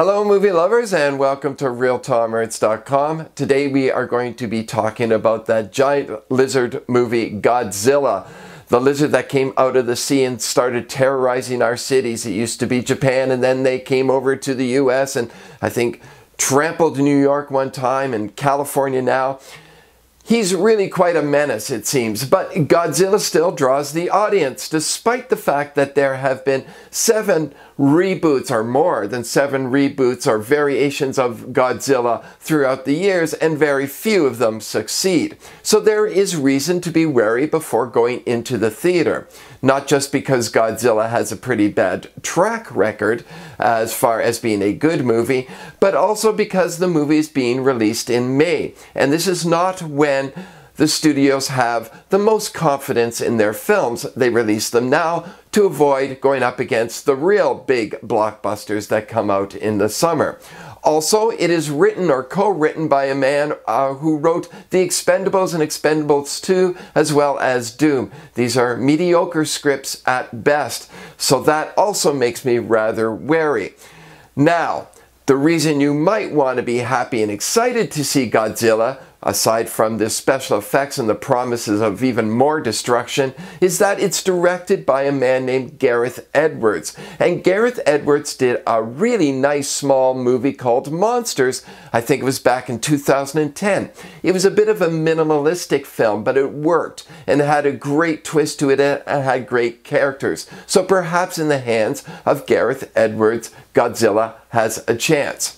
Hello movie lovers and welcome to ReelThomErnst.com. Today we are going to be talking about that giant lizard movie Godzilla. The lizard that came out of the sea and started terrorizing our cities. It used to be Japan and then they came over to the US and I think trampled New York one time and California now. He's really quite a menace, it seems, but Godzilla still draws the audience, despite the fact that there have been seven reboots or more than seven reboots or variations of Godzilla throughout the years, and very few of them succeed. So there is reason to be wary before going into the theater. Not just because Godzilla has a pretty bad track record as far as being a good movie, but also because the movie is being released in May. And this is not when the studios have the most confidence in their films. They release them now to avoid going up against the real big blockbusters that come out in the summer. Also, it is written or co-written by a man uh, who wrote The Expendables and Expendables 2 as well as Doom. These are mediocre scripts at best, so that also makes me rather wary. Now, the reason you might want to be happy and excited to see Godzilla aside from the special effects and the promises of even more destruction, is that it's directed by a man named Gareth Edwards. And Gareth Edwards did a really nice small movie called Monsters. I think it was back in 2010. It was a bit of a minimalistic film, but it worked and had a great twist to it and had great characters. So perhaps in the hands of Gareth Edwards, Godzilla has a chance.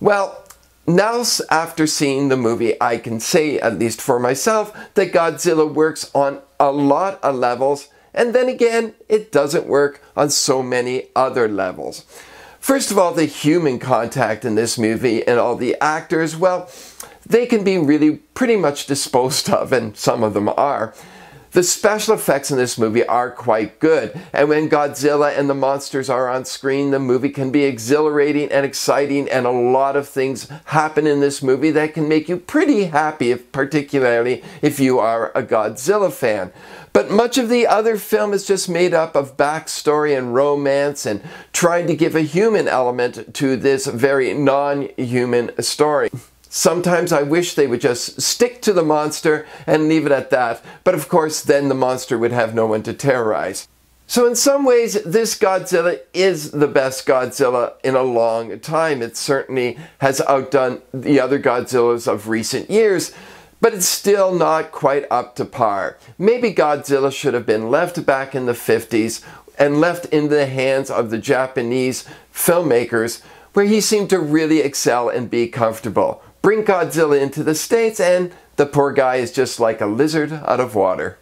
Well, now, after seeing the movie, I can say, at least for myself, that Godzilla works on a lot of levels, and then again, it doesn't work on so many other levels. First of all, the human contact in this movie and all the actors, well, they can be really pretty much disposed of, and some of them are. The special effects in this movie are quite good, and when Godzilla and the monsters are on screen, the movie can be exhilarating and exciting, and a lot of things happen in this movie that can make you pretty happy, if, particularly if you are a Godzilla fan. But much of the other film is just made up of backstory and romance and trying to give a human element to this very non-human story. Sometimes I wish they would just stick to the monster and leave it at that, but of course then the monster would have no one to terrorize. So in some ways, this Godzilla is the best Godzilla in a long time. It certainly has outdone the other Godzillas of recent years, but it's still not quite up to par. Maybe Godzilla should have been left back in the 50s and left in the hands of the Japanese filmmakers where he seemed to really excel and be comfortable bring Godzilla into the States, and the poor guy is just like a lizard out of water.